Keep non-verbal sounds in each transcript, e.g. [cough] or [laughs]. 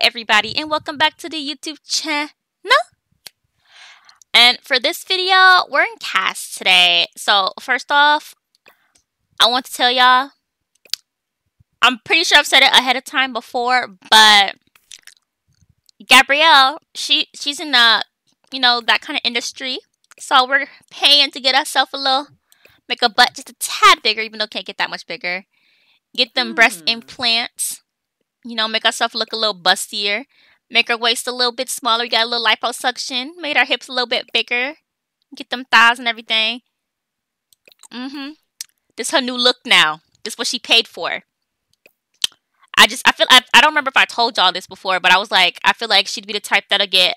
everybody and welcome back to the YouTube channel. And for this video, we're in CAS today. So first off, I want to tell y'all, I'm pretty sure I've said it ahead of time before, but Gabrielle, she she's in the, you know, that kind of industry. So we're paying to get ourselves a little, make a butt just a tad bigger, even though can't get that much bigger. Get them mm. breast implants you know, make ourselves look a little bustier, make our waist a little bit smaller. We got a little liposuction, made our hips a little bit bigger, get them thighs and everything. Mm-hmm. This her new look now. This what she paid for. I just, I feel, I, I don't remember if I told y'all this before, but I was like, I feel like she'd be the type that'll get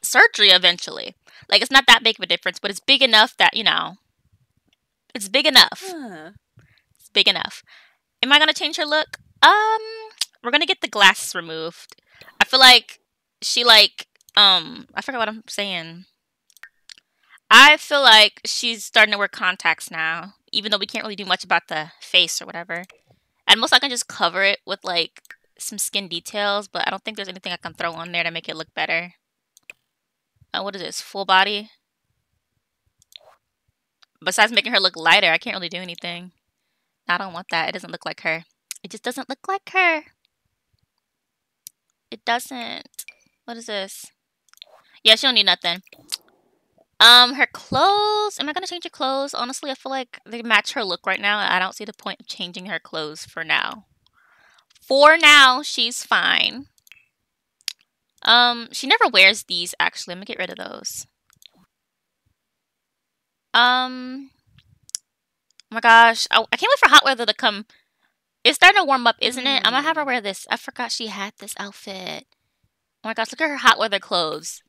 surgery eventually. Like, it's not that big of a difference, but it's big enough that, you know, it's big enough. Huh. It's big enough. Am I going to change her look? Um, we're gonna get the glasses removed. I feel like she like um I forgot what I'm saying. I feel like she's starting to wear contacts now, even though we can't really do much about the face or whatever. At most I can just cover it with like some skin details, but I don't think there's anything I can throw on there to make it look better. Uh, what is this? Full body? Besides making her look lighter, I can't really do anything. I don't want that. It doesn't look like her. It just doesn't look like her. It doesn't. What is this? Yeah, she don't need nothing. Um, her clothes. Am I gonna change her clothes? Honestly, I feel like they match her look right now. I don't see the point of changing her clothes for now. For now, she's fine. Um, she never wears these, actually. Let me get rid of those. Um, oh my gosh. I, I can't wait for hot weather to come it's starting to warm up, isn't it? I'm gonna have her wear this. I forgot she had this outfit. Oh my gosh, look at her hot weather clothes.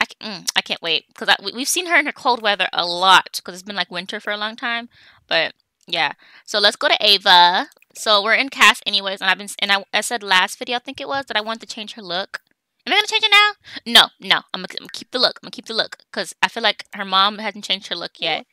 I, mm, I can't wait because we've seen her in her cold weather a lot because it's been like winter for a long time. But yeah, so let's go to Ava. So we're in CAS anyways, and I've been and I, I said last video I think it was that I wanted to change her look. Am I gonna change it now? No, no. I'm gonna, I'm gonna keep the look. I'm gonna keep the look because I feel like her mom hasn't changed her look yet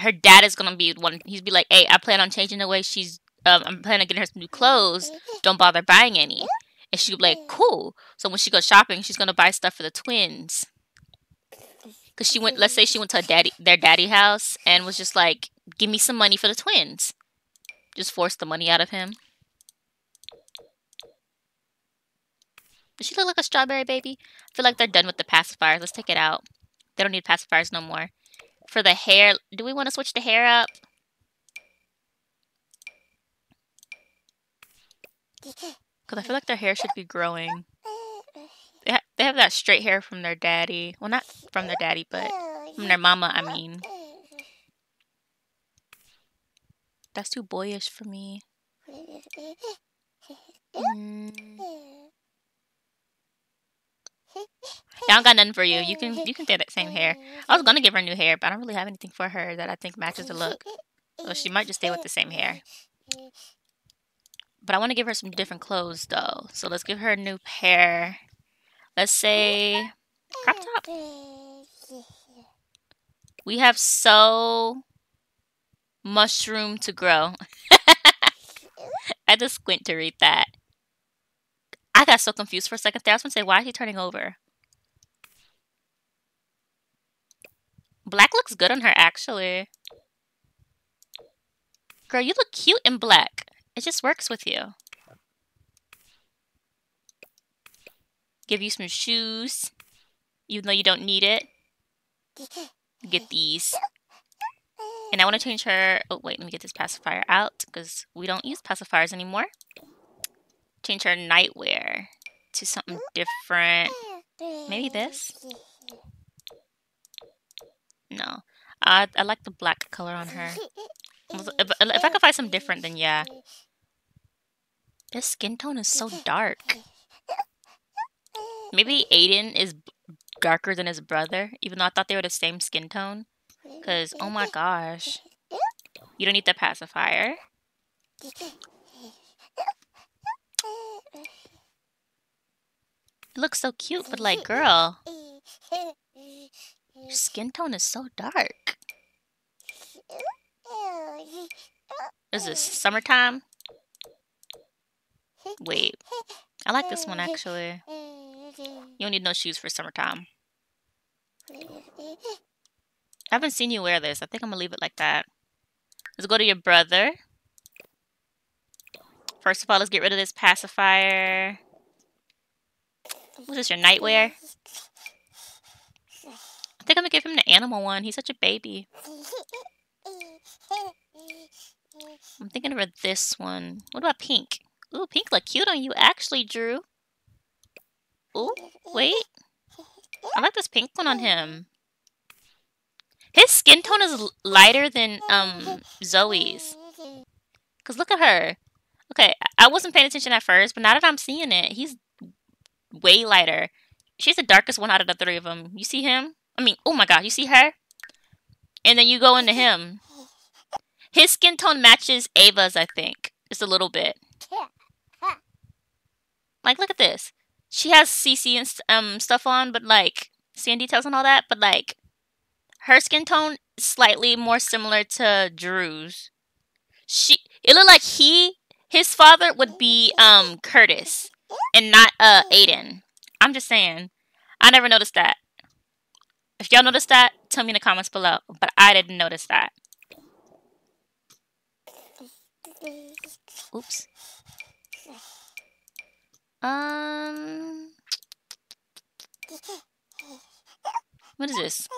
her dad is gonna be one. He's be like, "Hey, I plan on changing the way she's. Um, I'm planning on getting her some new clothes. Don't bother buying any." And she'll be like, "Cool." So when she goes shopping, she's gonna buy stuff for the twins. Cause she went. Let's say she went to daddy, their daddy house, and was just like, "Give me some money for the twins." Just force the money out of him. Does she look like a strawberry baby? I feel like they're done with the pacifiers. Let's take it out. They don't need pacifiers no more for the hair, do we want to switch the hair up? Because I feel like their hair should be growing. They, ha they have that straight hair from their daddy. Well, not from their daddy, but from their mama, I mean. That's too boyish for me. I don't got nothing for you. You can you can stay that same hair. I was gonna give her new hair, but I don't really have anything for her that I think matches the look. So she might just stay with the same hair. But I want to give her some different clothes though. So let's give her a new pair. Let's say crop top. We have so mushroom to grow. [laughs] I to squint to read that. I got so confused for a second there. I was gonna say, why is he turning over? Black looks good on her, actually. Girl, you look cute in black. It just works with you. Give you some shoes, even though you don't need it. Get these. And I want to change her... Oh, wait, let me get this pacifier out, because we don't use pacifiers anymore. Change her nightwear to something different. Maybe this? No. I, I like the black color on her. If, if I could find something different, then yeah. This skin tone is so dark. Maybe Aiden is darker than his brother, even though I thought they were the same skin tone. Because, oh my gosh. You don't need the pacifier. It looks so cute, but like, girl. Your skin tone is so dark. Is this summertime? Wait. I like this one actually. You don't need no shoes for summertime. I haven't seen you wear this. I think I'm gonna leave it like that. Let's go to your brother. First of all, let's get rid of this pacifier. What's this, your nightwear? Gonna give him the animal one. He's such a baby. I'm thinking of this one. What about pink? Ooh, pink look cute on you actually, Drew. Ooh, wait. I like this pink one on him. His skin tone is lighter than um Zoe's. Cause look at her. Okay, I wasn't paying attention at first, but now that I'm seeing it, he's way lighter. She's the darkest one out of the three of them. You see him? I mean, oh my god, you see her? And then you go into him. His skin tone matches Ava's, I think. Just a little bit. Like, look at this. She has CC and um stuff on, but like skin details and all that, but like her skin tone is slightly more similar to Drew's. She it looked like he his father would be um Curtis and not uh Aiden. I'm just saying. I never noticed that. If y'all noticed that, tell me in the comments below. But I didn't notice that. Oops. Um. What is this?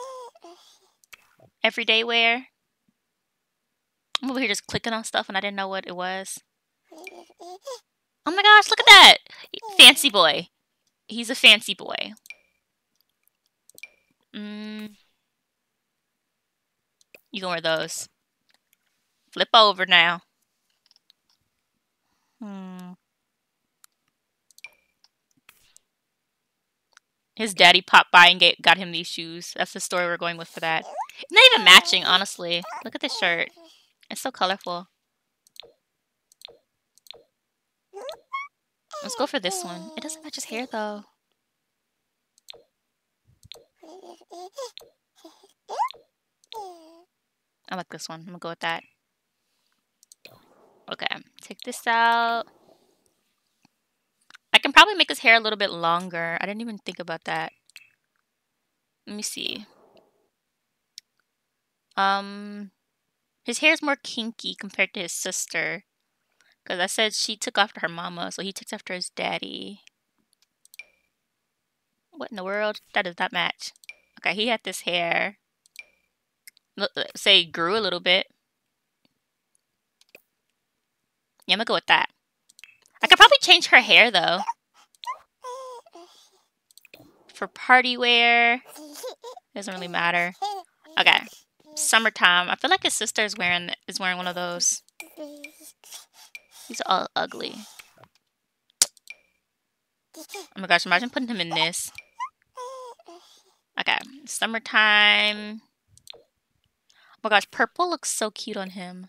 Everyday wear. I'm over here just clicking on stuff and I didn't know what it was. Oh my gosh, look at that! Fancy boy. He's a fancy boy. Mm. You can wear those. Flip over now. Hmm. His daddy popped by and get, got him these shoes. That's the story we're going with for that. Not even matching, honestly. Look at this shirt. It's so colorful. Let's go for this one. It doesn't match his hair, though. I like this one. I'm gonna go with that. Okay, take this out. I can probably make his hair a little bit longer. I didn't even think about that. Let me see. Um, his hair is more kinky compared to his sister. Because I said she took after her mama, so he takes after his daddy. What in the world? That does not match. Okay, he had this hair. Say grew a little bit. Yeah, I'm gonna go with that. I could probably change her hair though. For party wear. Doesn't really matter. Okay. Summertime. I feel like his sister is wearing is wearing one of those. These are all ugly. Oh my gosh, imagine putting him in this. Okay. Summertime. Oh my gosh, purple looks so cute on him.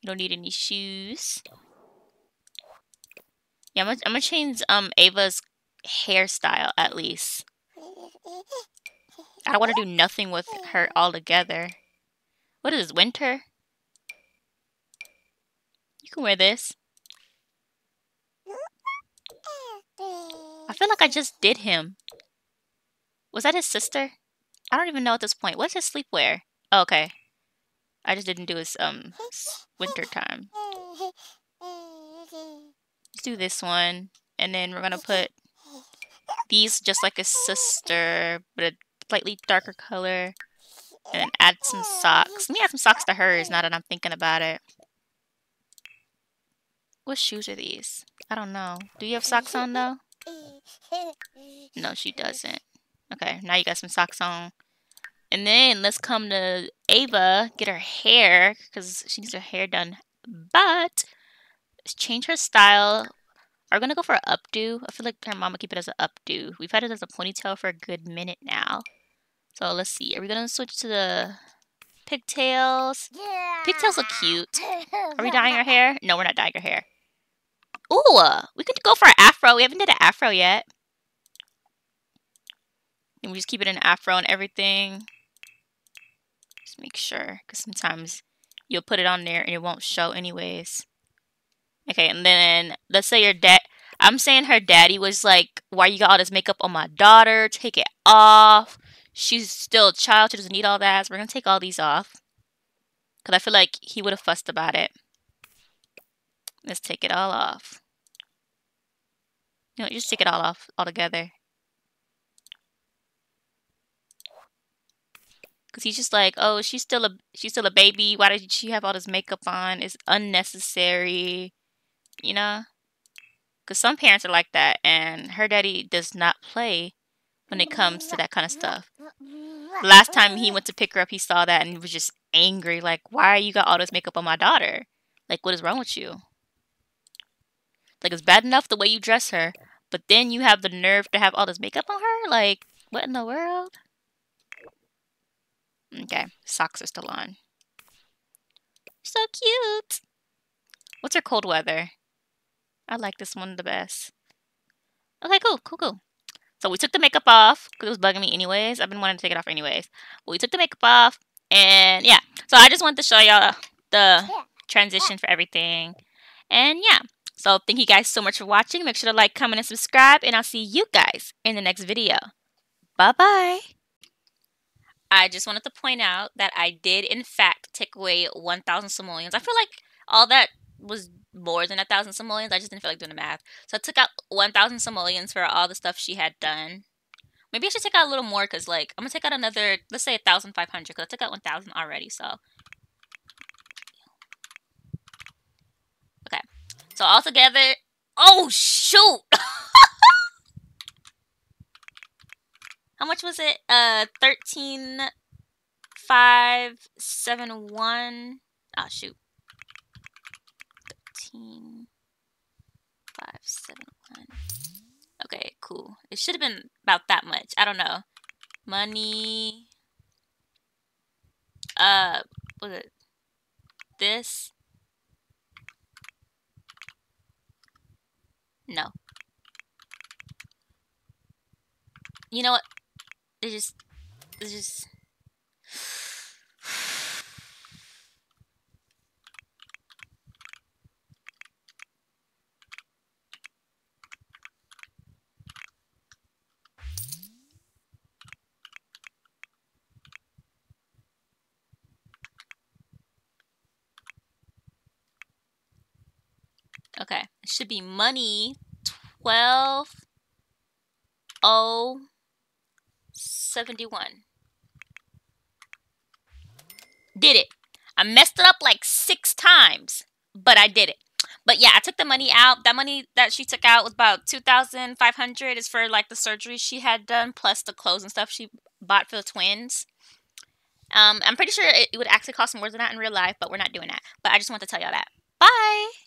You don't need any shoes. Yeah, I'm gonna, I'm gonna change um Ava's hairstyle at least. I don't want to do nothing with her altogether. What is this, winter? You can wear this. I feel like I just did him. Was that his sister? I don't even know at this point. What's his sleepwear? Oh, okay. I just didn't do his um winter time. Let's do this one. And then we're gonna put these just like a sister, but a slightly darker color. And then add some socks. Let me add some socks to hers now that I'm thinking about it. What shoes are these? I don't know. Do you have socks on though? No, she doesn't. Okay, now you got some socks on. And then let's come to Ava, get her hair, because she needs her hair done. But, let's change her style. Are we going to go for an updo? I feel like her mama keep it as an updo. We've had it as a ponytail for a good minute now. So let's see. Are we going to switch to the pigtails? Yeah. Pigtails look cute. [laughs] Are we dyeing our hair? No, we're not dyeing our hair. Ooh, we could go for an afro. We haven't did an afro yet. And we just keep it in afro and everything. Just make sure, because sometimes you'll put it on there and it won't show anyways. Okay, and then let's say your dad. I'm saying her daddy was like, "Why you got all this makeup on my daughter? Take it off. She's still a child. She doesn't need all that. So we're gonna take all these off." Cause I feel like he would have fussed about it. Let's take it all off. You know, just take it all off altogether. Cause he's just like, oh, she's still a she's still a baby. Why did she have all this makeup on? It's unnecessary, you know. Cause some parents are like that, and her daddy does not play when it comes to that kind of stuff. Last time he went to pick her up, he saw that and was just angry. Like, why you got all this makeup on my daughter? Like, what is wrong with you? Like, it's bad enough the way you dress her, but then you have the nerve to have all this makeup on her? Like, what in the world? Okay, socks are still on. So cute! What's her cold weather? I like this one the best. Okay, cool, cool, cool. So we took the makeup off because it was bugging me anyways. I've been wanting to take it off anyways. We took the makeup off and yeah. So I just wanted to show y'all the transition for everything. And yeah. So thank you guys so much for watching. Make sure to like, comment, and subscribe. And I'll see you guys in the next video. Bye-bye. I just wanted to point out that I did, in fact, take away 1,000 simoleons. I feel like all that was more than a thousand simoleons. I just didn't feel like doing the math. So I took out 1,000 simoleons for all the stuff she had done. Maybe I should take out a little more because, like, I'm going to take out another, let's say 1,500 because I took out 1,000 already, so. Okay. So all together, oh, shoot! [laughs] How much was it? Uh, thirteen five seven one. Oh shoot. Thirteen five seven one. Okay, cool. It should have been about that much. I don't know. Money. Uh, was it this? No. You know what? It's just, it's just. Okay, it should be money 12 oh 71. Did it. I messed it up like six times, but I did it. But yeah, I took the money out. That money that she took out was about 2500 is for like the surgery she had done plus the clothes and stuff she bought for the twins. Um, I'm pretty sure it, it would actually cost more than that in real life, but we're not doing that. But I just want to tell y'all that. Bye!